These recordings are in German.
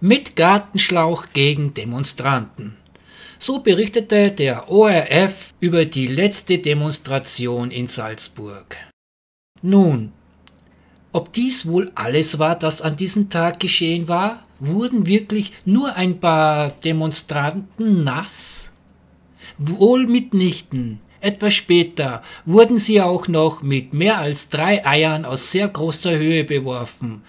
mit Gartenschlauch gegen Demonstranten. So berichtete der ORF über die letzte Demonstration in Salzburg. Nun, ob dies wohl alles war, das an diesem Tag geschehen war? Wurden wirklich nur ein paar Demonstranten nass? Wohl mitnichten. Etwas später wurden sie auch noch mit mehr als drei Eiern aus sehr großer Höhe beworfen,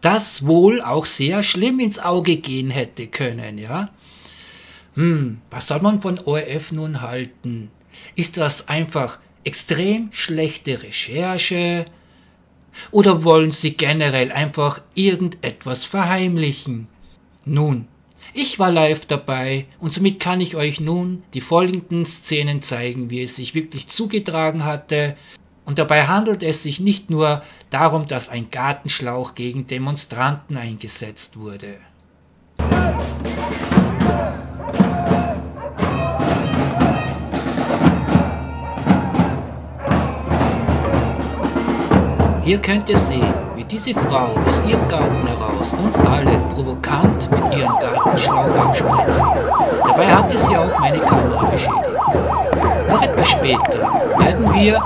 das wohl auch sehr schlimm ins Auge gehen hätte können, ja? Hm, was soll man von ORF nun halten? Ist das einfach extrem schlechte Recherche? Oder wollen Sie generell einfach irgendetwas verheimlichen? Nun, ich war live dabei und somit kann ich euch nun die folgenden Szenen zeigen, wie es sich wirklich zugetragen hatte. Und dabei handelt es sich nicht nur darum, dass ein Gartenschlauch gegen Demonstranten eingesetzt wurde. Hier könnt ihr sehen, wie diese Frau aus ihrem Garten heraus uns alle provokant mit ihrem Gartenschlauch abspritzt. Dabei hatte sie auch meine Kamera beschädigt. Noch etwas später werden wir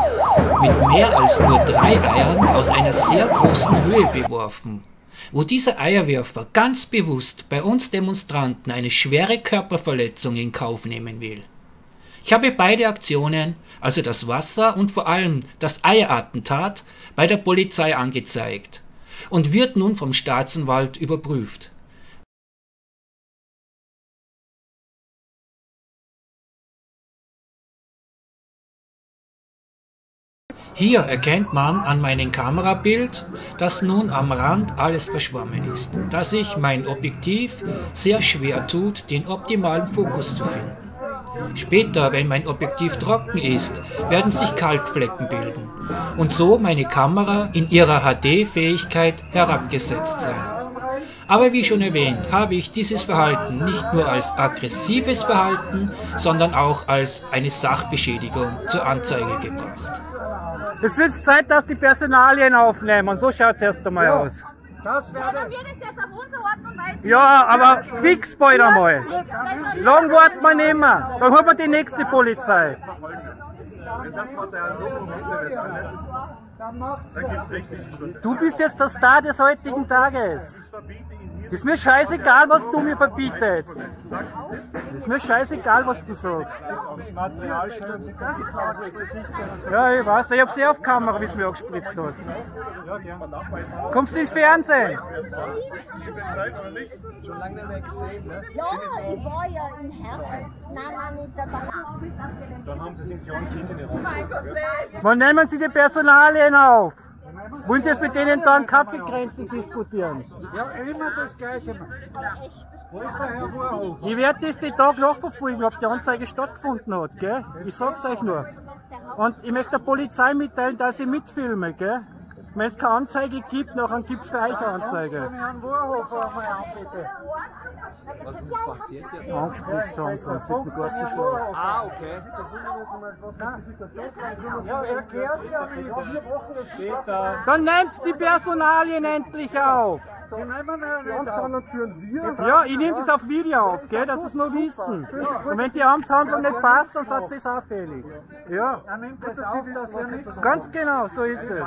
mit mehr als nur drei Eiern aus einer sehr großen Höhe beworfen, wo dieser Eierwerfer ganz bewusst bei uns Demonstranten eine schwere Körperverletzung in Kauf nehmen will. Ich habe beide Aktionen, also das Wasser und vor allem das Eierattentat, bei der Polizei angezeigt und wird nun vom Staatsanwalt überprüft. Hier erkennt man an meinem Kamerabild, dass nun am Rand alles verschwommen ist, dass sich mein Objektiv sehr schwer tut, den optimalen Fokus zu finden. Später, wenn mein Objektiv trocken ist, werden sich Kalkflecken bilden und so meine Kamera in ihrer HD-Fähigkeit herabgesetzt sein. Aber wie schon erwähnt, habe ich dieses Verhalten nicht nur als aggressives Verhalten, sondern auch als eine Sachbeschädigung zur Anzeige gebracht. Es wird Zeit, dass die Personalien aufnehmen. So schaut es erst einmal ja. aus. Das werde ja, wir das jetzt auf unsere Art und Weise. Ja, aber fix bald einmal. Lang warten wir nicht mehr. Dann haben wir die nächste Polizei. Du bist jetzt der Star des heutigen Tages. Ist mir scheißegal, was du mir verbietest. Ist mir scheißegal, was du sagst. Ja, ich weiß, ich hab's eh auf Kamera, wie es mir angespritzt hat. Kommst du ins Fernsehen? Schon lange nicht mehr gesehen, ne? Ja, ich war ja in Herbst. Nein, nein, nicht der Dann haben Sie sich schon Kinder Wann nehmen Sie die Personalien auf? Wollen Sie jetzt mit denen dann Kaffeegrenzen diskutieren? Ja, immer das Gleiche. Wo ist der Herr Warhof? Ich werde das den Tag nachverfolgen, ob die Anzeige stattgefunden hat, gell? Ich sag's euch nur. Und ich möchte der Polizei mitteilen, dass ich mitfilme, gell? Wenn es keine Anzeige gibt, nachher gibt es für euch eine Anzeige. Herrn Warhofer einmal an, bitte. Was ist passiert jetzt? Angespritzt haben, sonst wird ein Gott geschlagen. Ah, okay. Ja, erklärt ja wie. Dann nehmt die Personalien endlich auf. Die nehmen wir nicht führen wir. Ja, ich nehme das auf Video auf, gell, dass sie es nur wissen. Und wenn die Amtshandlung nicht passt, dann sagt sie es auffällig. Ja. Er nimmt das auf, dass er nichts Ganz genau, so ist es.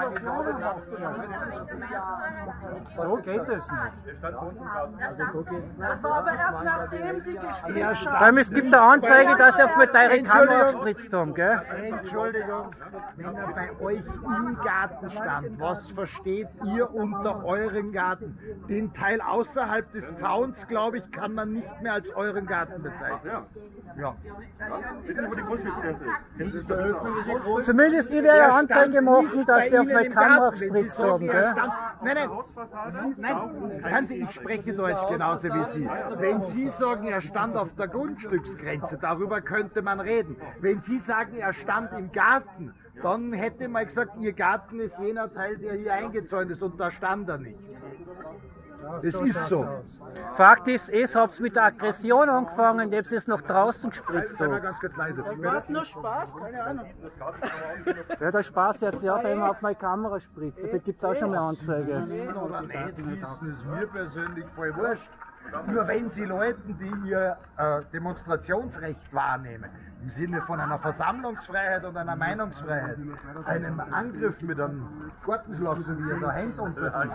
So geht es nicht. Das war aber erst nachdem sie gespielt haben. Es gibt eine Anzeige, dass sie auf teure Kamera gespritzt haben, gell? Entschuldigung, wenn er bei euch im Garten stand, was versteht ihr unter eurem Garten? Den Teil außerhalb des Zauns, glaube ich, kann man nicht mehr als euren Garten bezeichnen. Ja. Wissen Sie, wo die Grundstücksgrenze ist? Kennen Sie der öffentliche Grund? Zumindest ich werde Anzeige machen, dass die auf meine Kamera gespritzt haben, gell? Nein, nein, nein, kann Sie, ich spreche Deutsch genauso wie Sie. Wenn Sie sagen, er stand auf der Grundstücksgrenze, darüber könnte man reden. Wenn Sie sagen, er stand im Garten, dann hätte man gesagt, Ihr Garten ist jener Teil, der hier eingezäunt ist und da stand er nicht. Das ist so. Fakt ist, es hab's mit der Aggression angefangen, indem sie es nach draußen gespritzt Sei mal ganz kurz leise. War es nur Spaß? Keine Ahnung. Ja, der Spaß jetzt ja, wenn man auf meine Kamera spritzt. Da gibt's auch schon mal Anzeige. Nicht wissen, ist mir persönlich voll wurscht. Nur wenn Sie Leuten, die ihr äh, Demonstrationsrecht wahrnehmen, im Sinne von einer Versammlungsfreiheit und einer Meinungsfreiheit, einen Angriff mit einem Gartenschlag, so wie er da Hände unterzieht.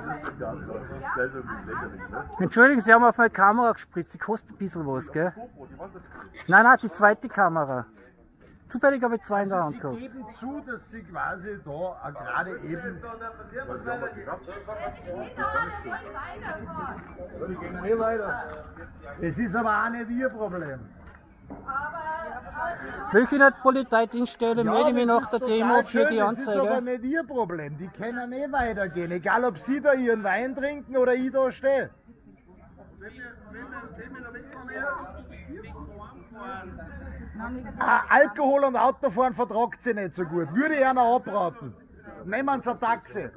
Entschuldigen, Sie haben auf meine Kamera gespritzt, die kostet ein bisschen was, gell? Nein, nein, die zweite Kamera. Zufällig habe ich zwei in der Hand Sie gehabt. geben zu, dass Sie quasi da gerade eben Es ist aber auch nicht Ihr Problem. Welche nicht Polizeidienststelle melde ich mich nach der Demo für schön, die Das ist aber Anzeige? nicht Ihr Problem. Die können eh weitergehen. Egal, ob Sie da Ihren Wein trinken oder ich da stehe. Ah, Alkohol und Autofahren vertragt sie nicht so gut. Würde ich einer abraten. Nehmen Sie ein Taxi.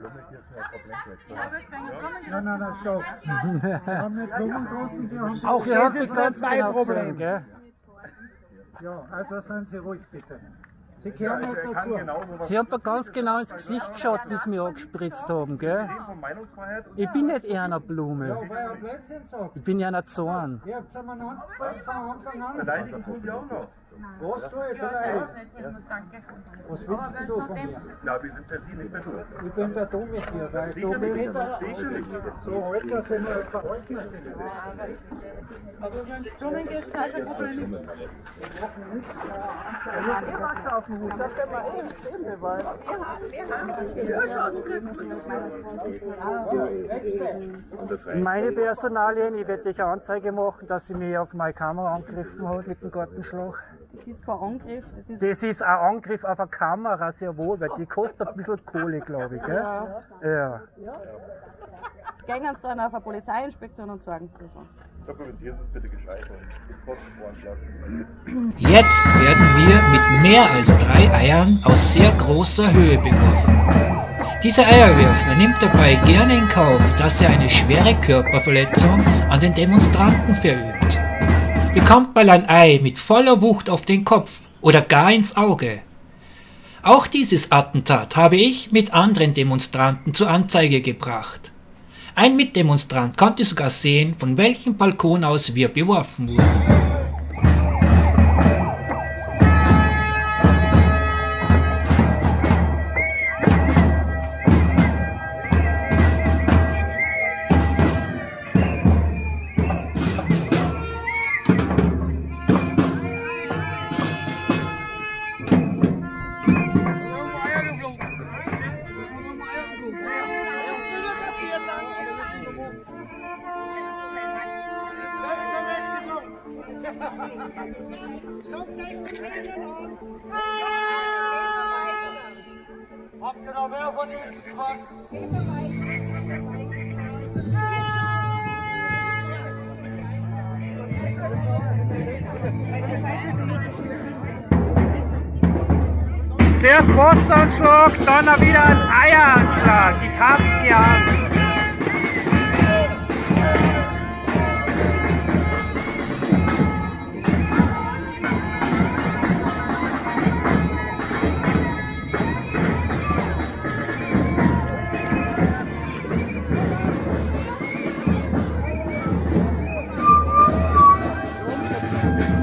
Nein, nein, nein, stopp. Wir haben nicht Blumengroßen, die haben Auch das ist nicht ganz mein gesehen, Problem. gell? Ja, also seien Sie ruhig bitte. Sie gehören nicht dazu. Sie haben mir ganz genau ins Gesicht geschaut, wie Sie mich angespritzt haben, gell? Ich bin nicht eher eine Ja, Blume. weil er Blödsinn sagt. Ich bin ja ein Zorn. Ihr habt aneinander gebracht von Anfang an. Beleidigen tun sie auch noch. Was tue ich beleidigt? Was willst denn du von mir? Ja, wir sind per Sie nicht mehr durch. Ich bin da dumm mit dir, weil du Sicher nicht. bist Sicher nicht. so alt, dass ich nicht verhalten sich. Meine Personalien, ich werde dich eine Anzeige machen, dass sie mich auf meine Kamera angegriffen hat mit dem Gartenschlag. Das ist kein Angriff, das ist Das ist ein Angriff auf eine Kamera, sehr wohl, weil die kostet ein bisschen Kohle, glaube ich, gell? Ja. Gehen Sie dann auf eine Polizeiinspektion und sagen Sie das an. Dokumentieren Sie es bitte gescheit und den Kostenvoranschlag. Jetzt werden wir mit mehr als drei Eiern aus sehr großer Höhe beworfen. Dieser Eierwerfer nimmt dabei gerne in Kauf, dass er eine schwere Körperverletzung an den Demonstranten verübt. Bekommt mal ein Ei mit voller Wucht auf den Kopf oder gar ins Auge. Auch dieses Attentat habe ich mit anderen Demonstranten zur Anzeige gebracht. Ein Mitdemonstrant konnte sogar sehen, von welchem Balkon aus wir beworfen wurden. Zuerst Postanschlag, dann wieder ein Eieranschlag. Ich hab's gern.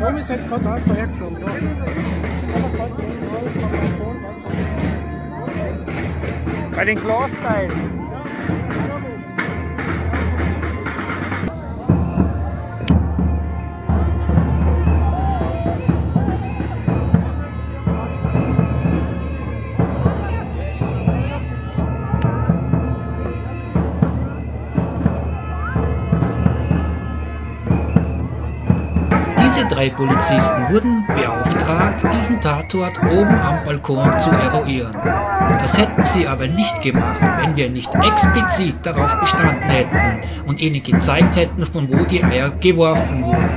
Warum ist jetzt gerade alles dahergeflogen? Ja. Das haben wir gerade 10 Bei den Glasteilen. Diese drei Polizisten wurden beauftragt, diesen Tatort oben am Balkon zu eruieren. Das hätten sie aber nicht gemacht, wenn wir nicht explizit darauf bestanden hätten und ihnen gezeigt hätten, von wo die Eier geworfen wurden.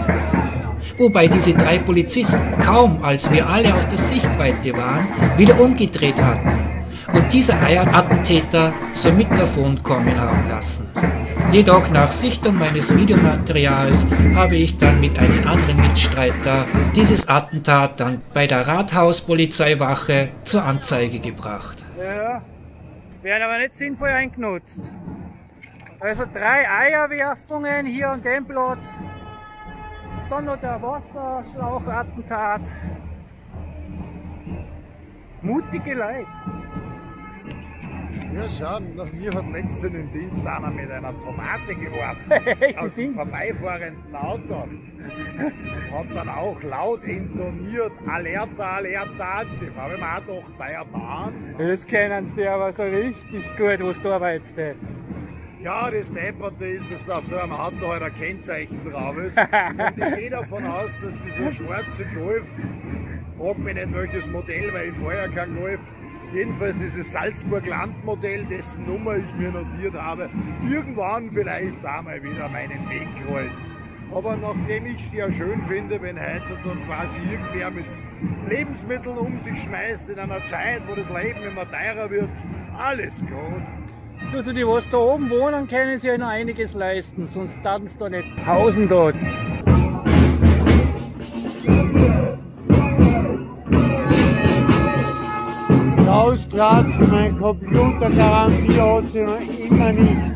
Wobei diese drei Polizisten kaum, als wir alle aus der Sichtweite waren, wieder umgedreht hatten und diese Eierattentäter somit davonkommen haben lassen. Jedoch nach Sichtung meines Videomaterials habe ich dann mit einem anderen Mitstreiter dieses Attentat dann bei der Rathauspolizeiwache zur Anzeige gebracht. Ja, werden aber nicht sinnvoll eingenutzt. Also drei Eierwerfungen hier an dem Platz. Dann noch der Wasserschlauchattentat. Mutige Leute. Ja, schau, nach mir hat letztens im Dienst einer mit einer Tomate geworfen. Aus dem vorbeifahrenden Auto. Hat dann auch laut intoniert, Alerta, Alerta. Die habe ich mir auch gedacht, bei da. Das kennen sie aber so richtig gut, wo du arbeitest. Ja, das Depperte ist, dass auf so einem Auto halt ein Kennzeichen drauf ist. Und ich gehe davon aus, dass dieser schwarze Golf, frag mich nicht welches Modell, weil ich vorher kein Golf, jedenfalls dieses Salzburg-Landmodell, dessen Nummer ich mir notiert habe, irgendwann vielleicht einmal wieder meinen Weg kreuzt. Aber nachdem ich es ja schön finde, wenn heutzutage quasi irgendwer mit Lebensmitteln um sich schmeißt in einer Zeit, wo das Leben immer teurer wird, alles gut. Du, du, die was da oben wohnen, können sich ja noch einiges leisten, sonst taten sie da nicht hausen dort. Auskratzen, mein Computergarantie hat sie noch immer nicht.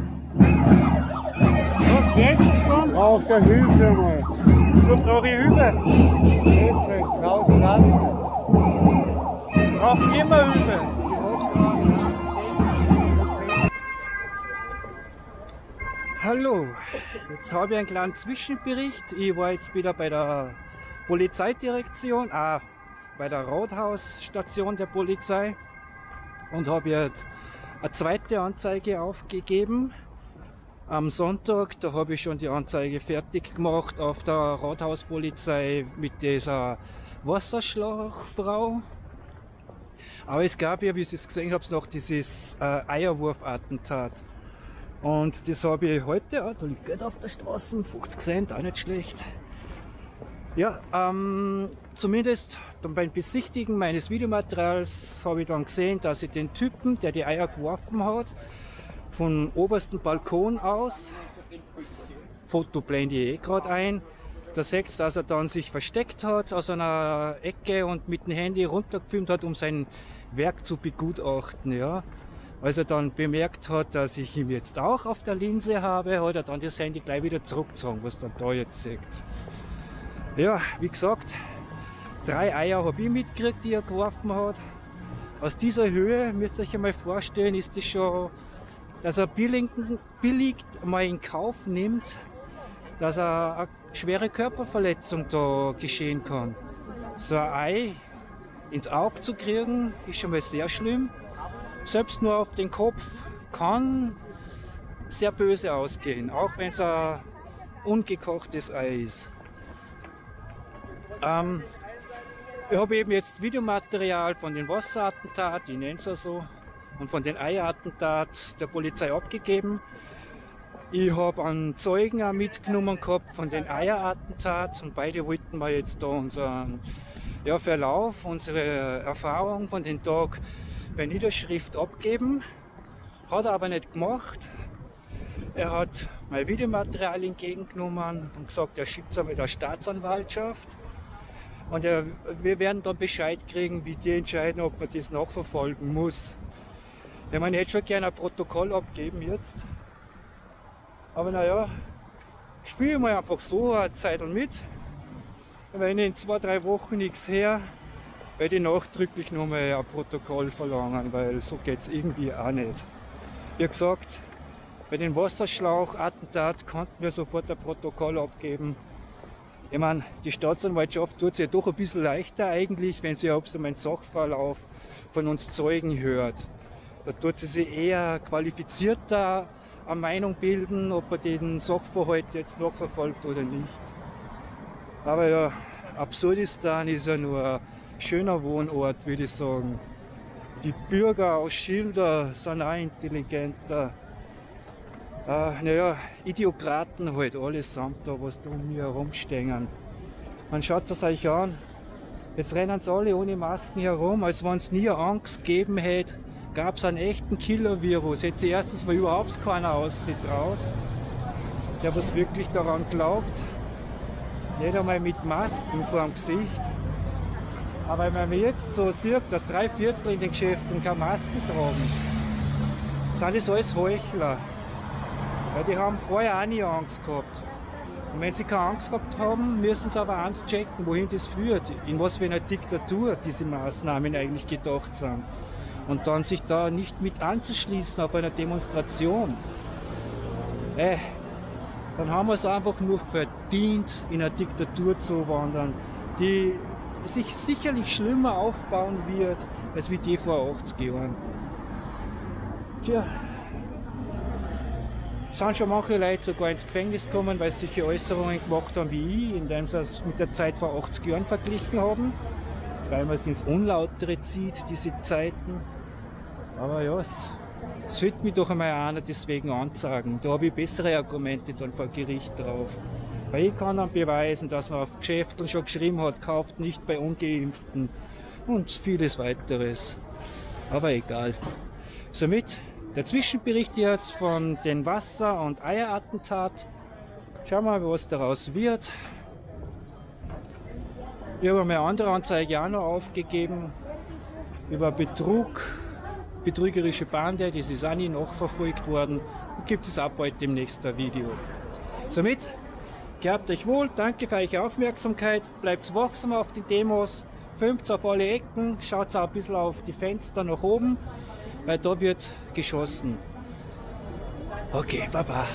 Was du schon? Braucht der Hilfe mal. So brauche ich Hilfe. Hilfe, rauskratzen. Braucht immer Hilfe. Hallo, jetzt habe ich einen kleinen Zwischenbericht. Ich war jetzt wieder bei der Polizeidirektion, ah, bei der Rothausstation der Polizei und habe jetzt eine zweite Anzeige aufgegeben. Am Sonntag, da habe ich schon die Anzeige fertig gemacht auf der Rathauspolizei mit dieser Wasserschlauchfrau. Aber es gab ja, wie ihr es gesehen habt, noch dieses äh, Eierwurfattentat. Und das habe ich heute, ah, da liegt Geld auf der Straße, 50 Cent, auch nicht schlecht. Ja, ähm, zumindest beim Besichtigen meines Videomaterials habe ich dann gesehen, dass ich den Typen, der die Eier geworfen hat, vom obersten Balkon aus, Foto blende ich eh gerade ein, da seht dass er dann sich versteckt hat aus einer Ecke und mit dem Handy runtergefilmt hat, um sein Werk zu begutachten. Ja. Als er dann bemerkt hat, dass ich ihn jetzt auch auf der Linse habe, hat er dann das Handy gleich wieder zurückgezogen, was dann da jetzt seht. Ja, wie gesagt, drei Eier habe ich mitgekriegt, die er geworfen hat. Aus dieser Höhe, müsst ihr euch einmal vorstellen, ist das schon, dass er billig, billig mal in Kauf nimmt, dass er eine schwere Körperverletzung da geschehen kann. So ein Ei ins Auge zu kriegen, ist schon mal sehr schlimm. Selbst nur auf den Kopf kann sehr böse ausgehen, auch wenn es ein ungekochtes Ei ist. Ähm, ich habe eben jetzt Videomaterial von den Wasserattentat, ich nenne es ja so, und von den Eierattentat der Polizei abgegeben. Ich habe einen Zeugen auch mitgenommen gehabt von den Eierattentat und beide wollten wir jetzt da unseren ja, Verlauf, unsere Erfahrung von den Tag per Niederschrift abgeben. Hat er aber nicht gemacht. Er hat mein Videomaterial entgegengenommen und gesagt, er schickt es einmal der Staatsanwaltschaft. Und er, wir werden dann Bescheid kriegen, wie die entscheiden, ob man das nachverfolgen muss. Ja, man hätte schon gerne ein Protokoll abgeben jetzt. Aber naja, spiele mal einfach so eine Zeit mit. Wenn in zwei, drei Wochen nichts her, werde ich nachdrücklich nochmal ein Protokoll verlangen, weil so geht es irgendwie auch nicht. Wie gesagt, bei den Wasserschlauch-Attentat konnten wir sofort ein Protokoll abgeben. Ich meine, die Staatsanwaltschaft tut es ja doch ein bisschen leichter eigentlich, wenn sie ob so einen Sachverlauf von uns Zeugen hört. Da tut sie sich eher qualifizierter eine Meinung bilden, ob er den Sachverhalt jetzt nachverfolgt oder nicht. Aber ja, Absurdistan ist ja nur ein schöner Wohnort, würde ich sagen. Die Bürger aus Schilder sind auch intelligenter. Äh, naja, Idiokraten halt, allesamt da, was da um mir herumstehen. Man schaut es euch an, jetzt rennen sie alle ohne Masken herum, als wenn es nie Angst gegeben hätte, gab es einen echten Killer-Virus. Jetzt erstens mal überhaupt keiner ausgetraut, der was wirklich daran glaubt. Nicht einmal mit Masken vor dem Gesicht. Aber wenn man jetzt so sieht, dass drei Viertel in den Geschäften keine Masken tragen, sind das alles Heuchler. Weil die haben vorher auch nie Angst gehabt. Und wenn sie keine Angst gehabt haben, müssen sie aber eins checken, wohin das führt, in was für einer Diktatur diese Maßnahmen eigentlich gedacht sind. Und dann sich da nicht mit anzuschließen auf einer Demonstration. Äh, dann haben wir es einfach nur verdient, in eine Diktatur zu wandern, die sich sicherlich schlimmer aufbauen wird, als wie die vor 80 Jahren. Tja, sind schon manche Leute sogar ins Gefängnis gekommen, weil sie solche Äußerungen gemacht haben wie ich, indem sie es mit der Zeit vor 80 Jahren verglichen haben, weil man es ins Unlautere zieht, diese Zeiten. Aber ja, es sollte mich doch einmal einer deswegen anzeigen. Da habe ich bessere Argumente dann vor Gericht drauf. Weil ich kann dann beweisen, dass man auf Geschäften schon geschrieben hat, kauft nicht bei Ungeimpften und vieles weiteres. Aber egal. Somit der Zwischenbericht jetzt von den Wasser- und Eierattentat. Schauen wir mal, was daraus wird. Ich habe meine andere Anzeige auch noch aufgegeben über Betrug, betrügerische Bande, das ist auch nie nachverfolgt worden. Und gibt es ab bald demnächst ein Video. Somit, gehabt euch wohl, danke für eure Aufmerksamkeit, bleibt wachsam auf die Demos, filmt auf alle Ecken, schaut auch ein bisschen auf die Fenster nach oben weil da wird geschossen. Okay, Baba.